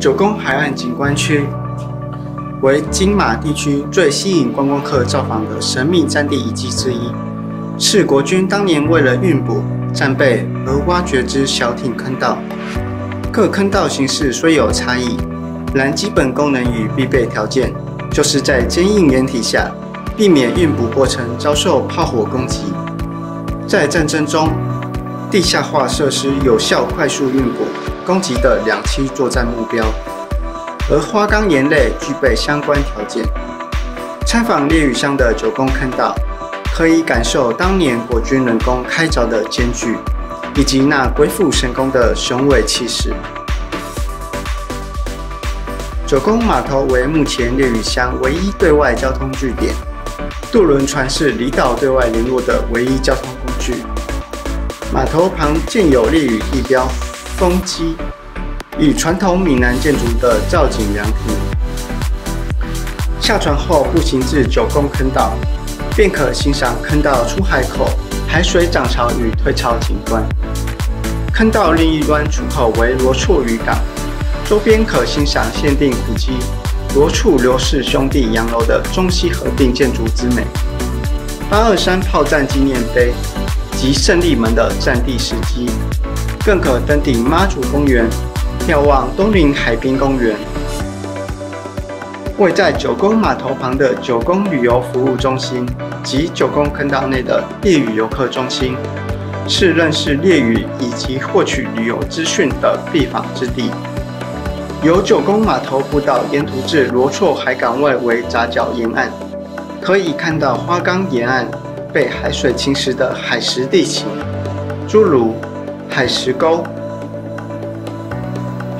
九宫海岸景观区为金马地区最吸引观光客造访的神秘战地遗迹之一，是国军当年为了运补战备而挖掘之小艇坑道。各坑道形式虽有差异，然基本功能与必备条件就是在坚硬掩体下，避免运补过程遭受炮火攻击。在战争中，地下化设施有效快速运补攻击的两栖作战目标，而花岗岩类具备相关条件。参访烈屿乡的九宫坑道，可以感受当年国军人工开凿的艰巨，以及那鬼斧神工的雄伟气势。九宫码头为目前烈屿乡唯一对外交通据点，渡轮船是离岛对外联络的唯一交通工具。码头旁建有烈屿地标风机与传统闽南建筑的造景凉亭。下船后步行至九宫坑道，便可欣赏坑道出海口海水涨潮与退潮景观。坑道另一端出口为罗厝渔港，周边可欣赏限定古迹罗厝刘氏兄弟洋楼的中西合并建筑之美。八二三炮战纪念碑。及胜利门的战地时机，更可登顶妈祖公园，眺望东林海滨公园。位在九宫码头旁的九宫旅游服务中心及九宫坑道内的烈屿游客中心，是认识烈屿以及获取旅游资讯的必访之地。由九宫码头步道沿途至罗厝海港外为杂角沿岸，可以看到花岗沿岸。被海水侵蚀的海蚀地形，诸如海石沟、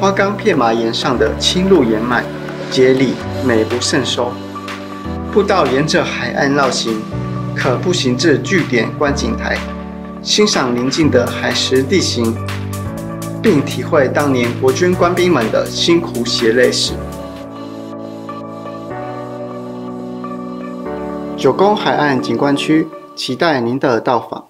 花岗片麻岩上的侵入岩脉，接力美不胜收。步道沿着海岸绕行，可步行至据点观景台，欣赏宁静的海石地形，并体会当年国军官兵们的辛苦血泪史。九宫海岸景观区。期待您的到访。